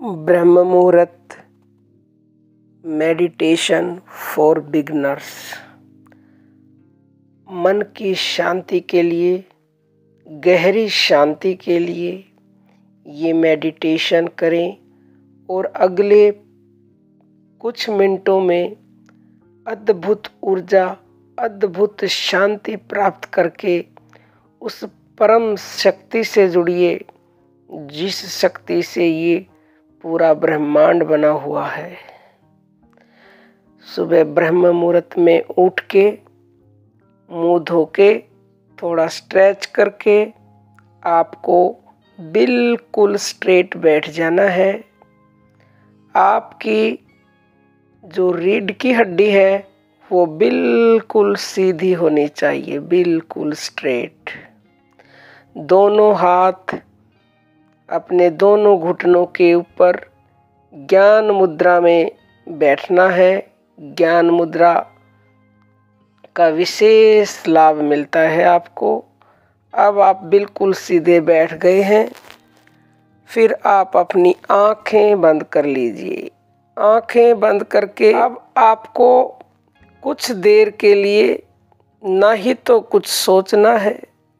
ब्रह्म मुहूर्त meditation for beginners मन की शांति के लिए, गहरी शांति के लिए ये मेडिटेशन करें और अगले कुछ मिनटों में अद्भुत ऊर्जा, अद्भुत शांति प्राप्त करके उस परम शक्ति से जुड़िए, जिस शक्ति से ये पूरा ब्रह्मांड बना हुआ है। सुबह ब्रह्म मुहूर्त में उठ के मुँह धो के थोड़ा स्ट्रेच करके, आपको बिल्कुल स्ट्रेट बैठ जाना है। आपकी जो रीढ़ की हड्डी है, वो बिल्कुल सीधी होनी चाहिए, बिल्कुल स्ट्रेट। दोनों हाथ अपने दोनों घुटनों के ऊपर ज्ञान मुद्रा में बैठना है। ज्ञान मुद्रा का विशेष लाभ मिलता है आपको। अब आप बिल्कुल सीधे बैठ गए हैं। फिर आप अपनी आँखें बंद कर लीजिए। आँखें बंद करके अब आपको कुछ देर के लिए ना ही तो कुछ सोचना है,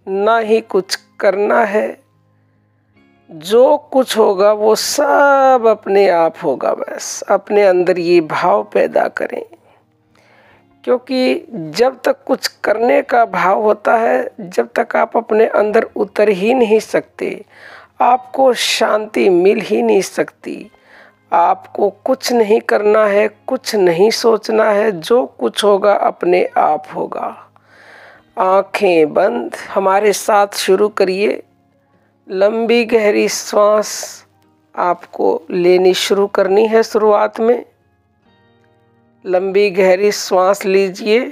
ना ही कुछ करना है। जो कुछ होगा वो सब अपने आप होगा बस। अपने अंदर ये भाव पैदा करें। क्योंकि जब तक कुछ करने का भाव होता है, जब तक आप अपने अंदर उतर ही नहीं सकते, आपको शांति मिल ही नहीं सकती। आपको कुछ नहीं करना है, कुछ नहीं सोचना है, जो कुछ होगा अपने आप होगा। आँखें बंद, हमारे साथ शुरू करिए। लंबी गहरी श्वास आपको लेनी शुरू करनी है शुरुआत में। लंबी गहरी श्वास लीजिए।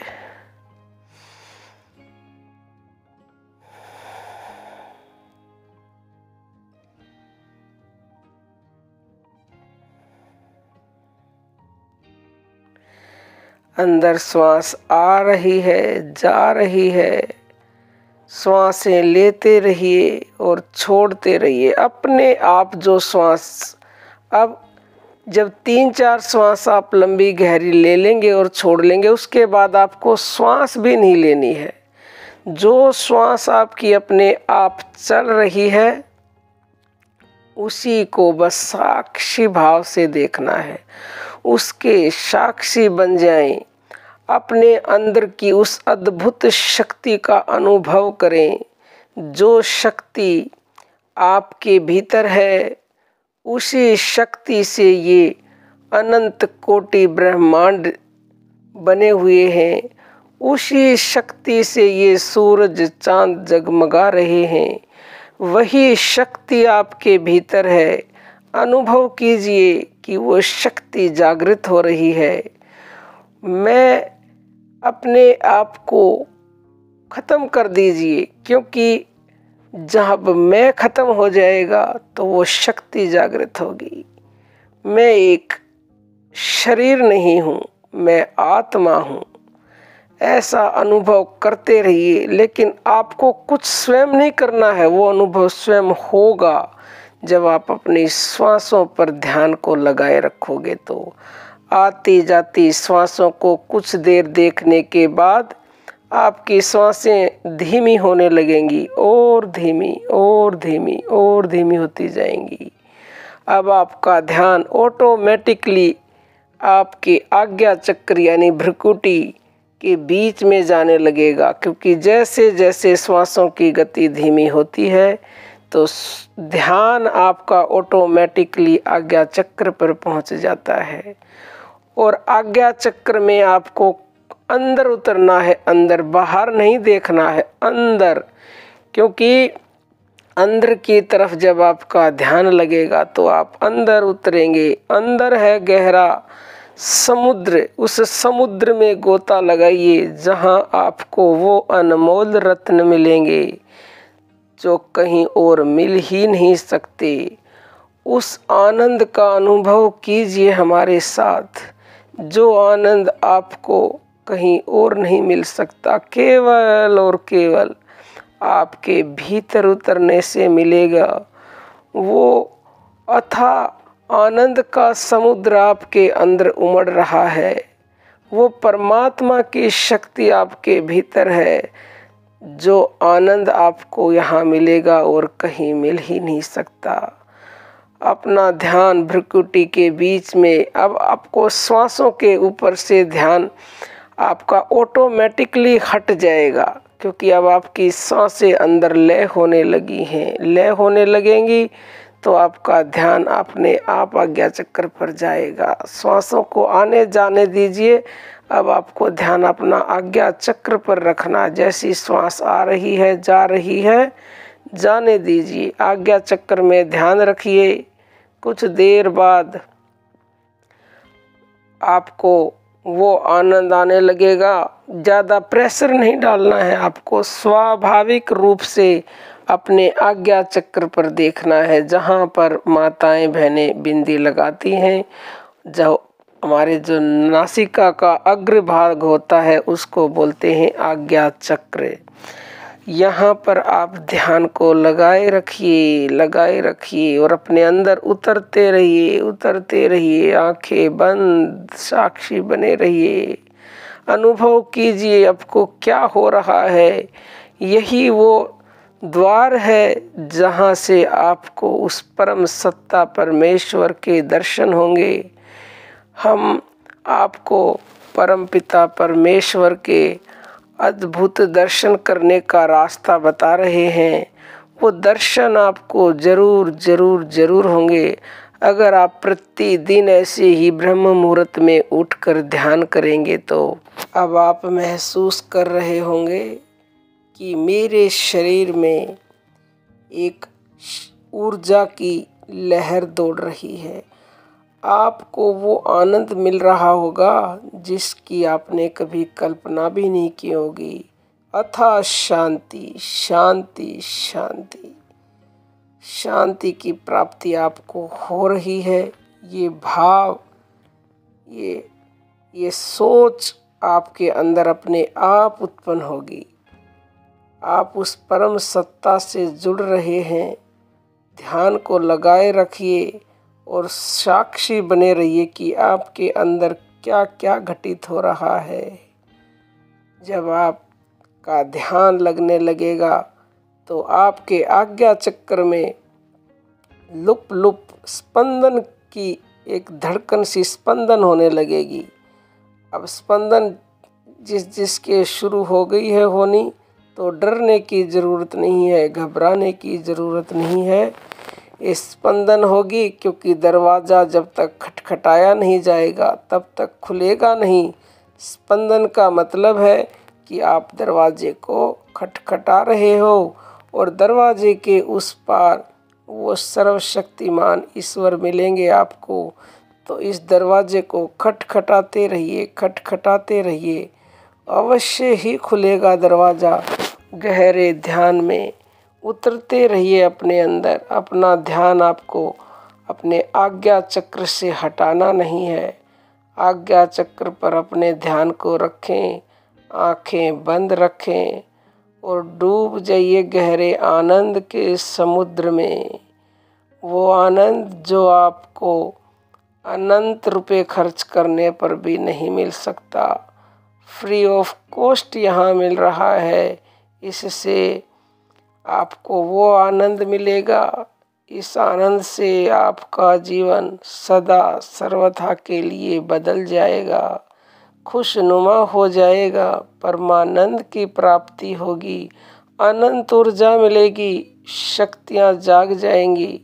अंदर श्वास आ रही है, जा रही है। श्वासें लेते रहिए और छोड़ते रहिए। अपने आप जो श्वास, अब जब तीन चार श्वास आप लंबी गहरी ले लेंगे और छोड़ लेंगे, उसके बाद आपको श्वास भी नहीं लेनी है। जो श्वास आपकी अपने आप चल रही है, उसी को बस साक्षी भाव से देखना है। उसके साक्षी बन जाएँ। अपने अंदर की उस अद्भुत शक्ति का अनुभव करें। जो शक्ति आपके भीतर है, उसी शक्ति से ये अनंत कोटि ब्रह्मांड बने हुए हैं। उसी शक्ति से ये सूरज चाँद जगमगा रहे हैं। वही शक्ति आपके भीतर है। अनुभव कीजिए कि वो शक्ति जागृत हो रही है। मैं अपने आप को ख़त्म कर दीजिए, क्योंकि जब मैं ख़त्म हो जाएगा तो वो शक्ति जागृत होगी। मैं एक शरीर नहीं हूँ, मैं आत्मा हूँ। ऐसा अनुभव करते रहिए, लेकिन आपको कुछ स्वयं नहीं करना है, वो अनुभव स्वयं होगा। जब आप अपनी श्वासों पर ध्यान को लगाए रखोगे तो आती जाती श्वासों को कुछ देर देखने के बाद आपकी श्वासें धीमी होने लगेंगी, और धीमी और धीमी और धीमी होती जाएँगी। अब आपका ध्यान ऑटोमेटिकली आपके आज्ञा चक्र यानी भ्रकुटी के बीच में जाने लगेगा, क्योंकि जैसे जैसे श्वासों की गति धीमी होती है तो ध्यान आपका ऑटोमेटिकली आज्ञा चक्र पर पहुँच जाता है। और आज्ञा चक्र में आपको अंदर उतरना है, अंदर बाहर नहीं देखना है, अंदर। क्योंकि अंदर की तरफ़ जब आपका ध्यान लगेगा तो आप अंदर उतरेंगे। अंदर है गहरा समुद्र, उस समुद्र में गोता लगाइए जहाँ आपको वो अनमोल रत्न मिलेंगे जो कहीं और मिल ही नहीं सकते। उस आनंद का अनुभव कीजिए हमारे साथ। जो आनंद आपको कहीं और नहीं मिल सकता, केवल और केवल आपके भीतर उतरने से मिलेगा। वो अथा आनंद का समुद्र आपके अंदर उमड़ रहा है। वो परमात्मा की शक्ति आपके भीतर है। जो आनंद आपको यहाँ मिलेगा और कहीं मिल ही नहीं सकता। अपना ध्यान भ्रकुटी के बीच में। अब आपको श्वासों के ऊपर से ध्यान आपका ऑटोमेटिकली हट जाएगा, क्योंकि अब आपकी साँसें अंदर लय होने लगी हैं। लय होने लगेंगी तो आपका ध्यान अपने आप आज्ञा चक्र पर जाएगा। श्वासों को आने जाने दीजिए। अब आपको ध्यान अपना आज्ञा चक्र पर रखना, जैसी श्वास आ रही है, जा रही है। जाने दीजिए। आज्ञा चक्र में ध्यान रखिए। कुछ देर बाद आपको वो आनंद आने लगेगा। ज़्यादा प्रेशर नहीं डालना है आपको। स्वाभाविक रूप से अपने आज्ञा चक्र पर देखना है। जहाँ पर माताएँ बहनें बिंदी लगाती हैं, जो हमारे जो नासिका का अग्र भाग होता है, उसको बोलते हैं आज्ञा चक्र। यहाँ पर आप ध्यान को लगाए रखिए लगाए रखिए और अपने अंदर उतरते रहिए उतरते रहिए। आँखें बंद, साक्षी बने रहिए। अनुभव कीजिए, आपको क्या हो रहा है? यही वो द्वार है जहाँ से आपको उस परम सत्ता परमेश्वर के दर्शन होंगे। हम आपको परम पिता परमेश्वर के अद्भुत दर्शन करने का रास्ता बता रहे हैं। वो दर्शन आपको ज़रूर ज़रूर ज़रूर होंगे। अगर आप प्रतिदिन ऐसे ही ब्रह्म मुहूर्त में उठकर ध्यान करेंगे तो अब आप महसूस कर रहे होंगे कि मेरे शरीर में एक ऊर्जा की लहर दौड़ रही है। आपको वो आनंद मिल रहा होगा जिसकी आपने कभी कल्पना भी नहीं की होगी। अथा शांति शांति शांति। शांति की प्राप्ति आपको हो रही है। ये भाव, ये ये सोच आपके अंदर अपने आप उत्पन्न होगी। आप उस परम सत्ता से जुड़ रहे हैं। ध्यान को लगाए रखिए। और साक्षी बने रहिए कि आपके अंदर क्या क्या घटित हो रहा है। जब आपका ध्यान लगने लगेगा तो आपके आज्ञा चक्र में लुप लुप स्पंदन की एक धड़कन सी स्पंदन होने लगेगी। अब स्पंदन जिस जिसके शुरू हो गई है होनी तो डरने की ज़रूरत नहीं है, घबराने की ज़रूरत नहीं है। स्पंदन होगी क्योंकि दरवाज़ा जब तक खटखटाया नहीं जाएगा, तब तक खुलेगा नहीं। स्पंदन का मतलब है कि आप दरवाजे को खटखटा रहे हो और दरवाजे के उस पार वो सर्वशक्तिमान ईश्वर मिलेंगे आपको। तो इस दरवाजे को खटखटाते रहिए खटखटाते रहिए। अवश्य ही खुलेगा दरवाज़ा। गहरे ध्यान में उतरते रहिए अपने अंदर। अपना ध्यान आपको अपने आज्ञा चक्र से हटाना नहीं है। आज्ञा चक्र पर अपने ध्यान को रखें, आँखें बंद रखें और डूब जाइए गहरे आनंद के समुद्र में। वो आनंद जो आपको अनंत रुपए खर्च करने पर भी नहीं मिल सकता। फ्री ऑफ़ कॉस्ट यहाँ मिल रहा है। इससे आपको वो आनंद मिलेगा। इस आनंद से आपका जीवन सदा सर्वथा के लिए बदल जाएगा। खुशनुमा हो जाएगा। परमानंद की प्राप्ति होगी। अनंत ऊर्जा मिलेगी। शक्तियाँ जाग जाएँगी।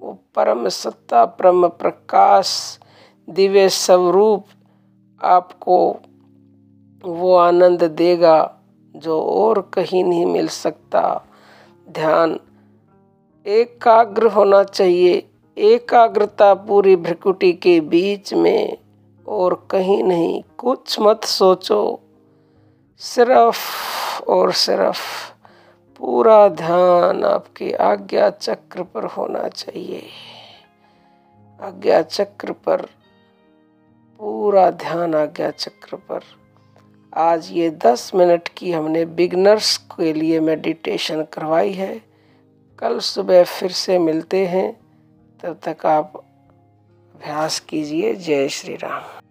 वो परम सत्ता, परम प्रकाश, दिव्य स्वरूप आपको वो आनंद देगा जो और कहीं नहीं मिल सकता। ध्यान। एकाग्र होना चाहिए। एकाग्रता पूरी भ्रकुटी के बीच में और कहीं नहीं। कुछ मत सोचो। सिर्फ़ और सिर्फ़ पूरा ध्यान आपके आज्ञा चक्र पर होना चाहिए। आज्ञा चक्र पर, पूरा ध्यान आज्ञा चक्र पर। आज ये दस मिनट की हमने बिगनर्स के लिए मेडिटेशन करवाई है। कल सुबह फिर से मिलते हैं। तब तक आप अभ्यास कीजिए। जय श्री राम।